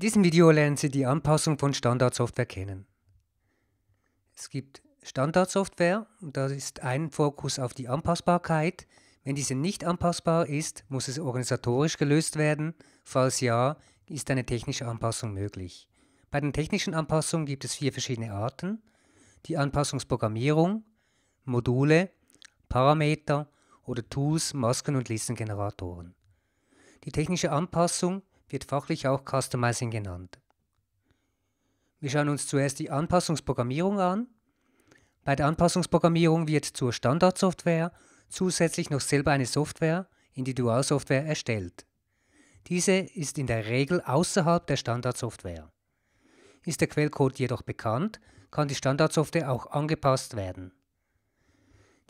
In diesem Video lernen Sie die Anpassung von Standardsoftware kennen. Es gibt Standardsoftware und da ist ein Fokus auf die Anpassbarkeit. Wenn diese nicht anpassbar ist, muss es organisatorisch gelöst werden. Falls ja, ist eine technische Anpassung möglich. Bei den technischen Anpassungen gibt es vier verschiedene Arten. Die Anpassungsprogrammierung, Module, Parameter oder Tools, Masken und Listengeneratoren. Die technische Anpassung wird fachlich auch Customizing genannt. Wir schauen uns zuerst die Anpassungsprogrammierung an. Bei der Anpassungsprogrammierung wird zur Standardsoftware zusätzlich noch selber eine Software, Individualsoftware, erstellt. Diese ist in der Regel außerhalb der Standardsoftware. Ist der Quellcode jedoch bekannt, kann die Standardsoftware auch angepasst werden.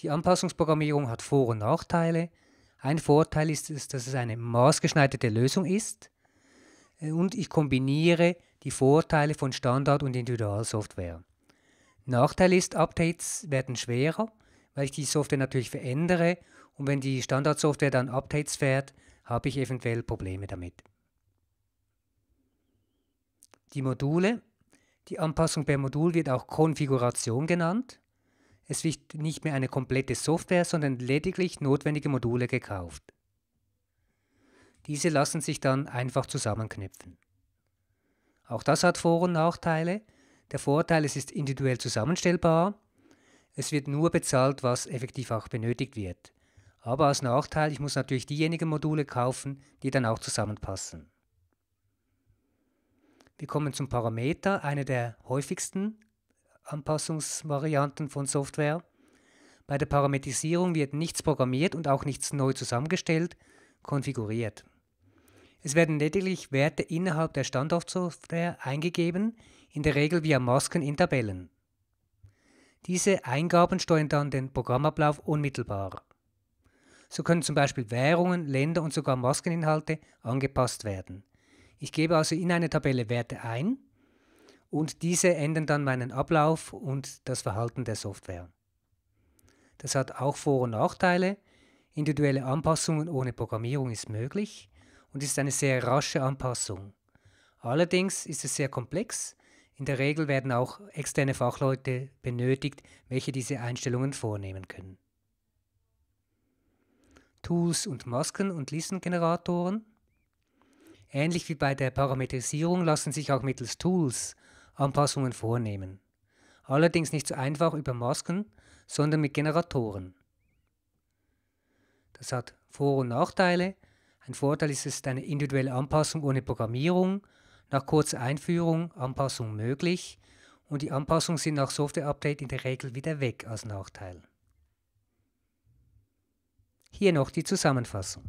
Die Anpassungsprogrammierung hat Vor- und Nachteile. Ein Vorteil ist es, dass es eine maßgeschneiderte Lösung ist und ich kombiniere die Vorteile von Standard- und Individualsoftware. Nachteil ist, Updates werden schwerer, weil ich die Software natürlich verändere und wenn die Standardsoftware dann Updates fährt, habe ich eventuell Probleme damit. Die Module. Die Anpassung per Modul wird auch Konfiguration genannt. Es wird nicht mehr eine komplette Software, sondern lediglich notwendige Module gekauft. Diese lassen sich dann einfach zusammenknüpfen. Auch das hat Vor- und Nachteile. Der Vorteil, es ist individuell zusammenstellbar. Es wird nur bezahlt, was effektiv auch benötigt wird. Aber als Nachteil, ich muss natürlich diejenigen Module kaufen, die dann auch zusammenpassen. Wir kommen zum Parameter, eine der häufigsten Anpassungsvarianten von Software. Bei der Parametrisierung wird nichts programmiert und auch nichts neu zusammengestellt, konfiguriert. Es werden lediglich Werte innerhalb der Standardsoftware eingegeben, in der Regel via Masken in Tabellen. Diese Eingaben steuern dann den Programmablauf unmittelbar. So können zum Beispiel Währungen, Länder und sogar Maskeninhalte angepasst werden. Ich gebe also in eine Tabelle Werte ein und diese ändern dann meinen Ablauf und das Verhalten der Software. Das hat auch Vor- und Nachteile. Individuelle Anpassungen ohne Programmierung ist möglich und ist eine sehr rasche Anpassung. Allerdings ist es sehr komplex. In der Regel werden auch externe Fachleute benötigt, welche diese Einstellungen vornehmen können. Tools und Masken und Listengeneratoren. Ähnlich wie bei der Parametrisierung lassen sich auch mittels Tools Anpassungen vornehmen. Allerdings nicht so einfach über Masken, sondern mit Generatoren. Das hat Vor- und Nachteile. Ein Vorteil ist es eine individuelle Anpassung ohne Programmierung, nach kurzer Einführung Anpassung möglich und die Anpassungen sind nach Software-Update in der Regel wieder weg als Nachteil. Hier noch die Zusammenfassung.